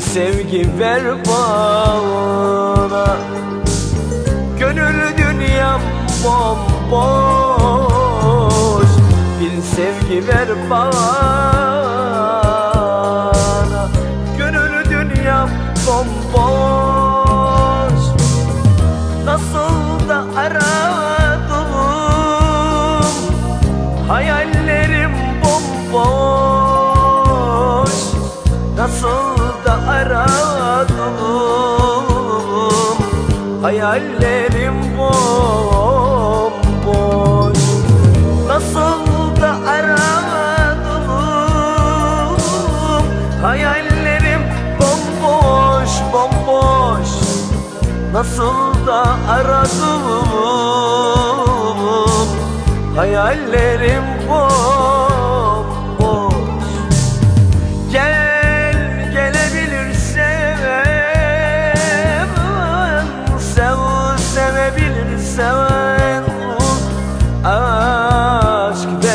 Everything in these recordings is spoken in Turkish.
sevgi ver bana. Gönül dünyam bomboş. Bir sevgi ver bana. Gönül dünyam bomboş. Nasıl da aradım Hayallerim Hayallerim bomboş Nasıl da aradım Hayallerim bomboş bomboş. Nasıl da aradım. Hayallerim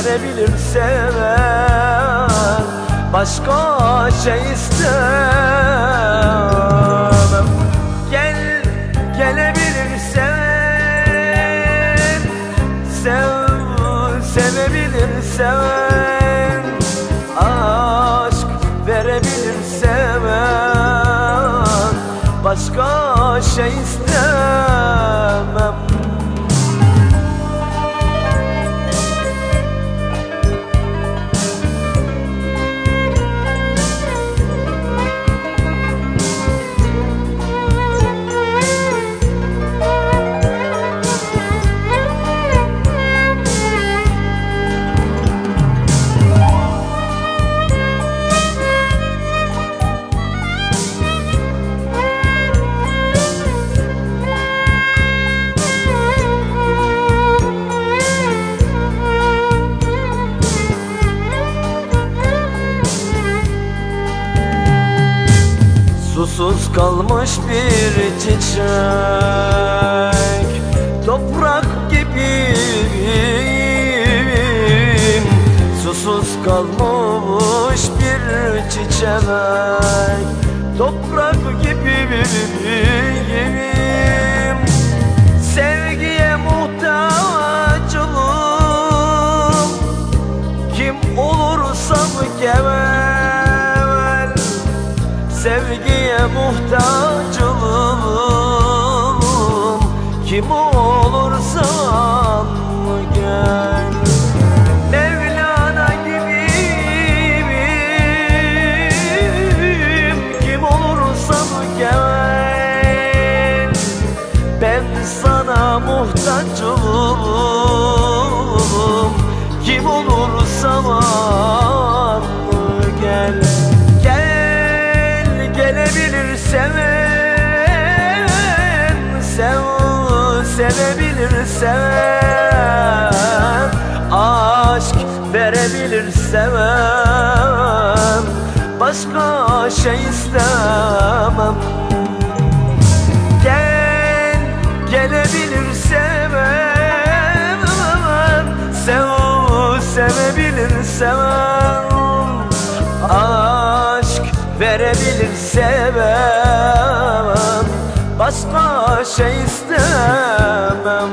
Aşk verebilirsen Başka şey istemem. Gel gelebilirsen Sev. Sevebilirsen Aşk verebilirsen Başka şey istemem Susuz kalmış bir çiçek. Toprak gibiyim. Susuz kalmış bir çiçek. Toprak gibiyim 寂寞。Sevebilirsen Aşk verebilirsen Başka şey istemem. Gel gelebilirsen Sev sevebilirsen Aşk verebilirsem Başka şey istemem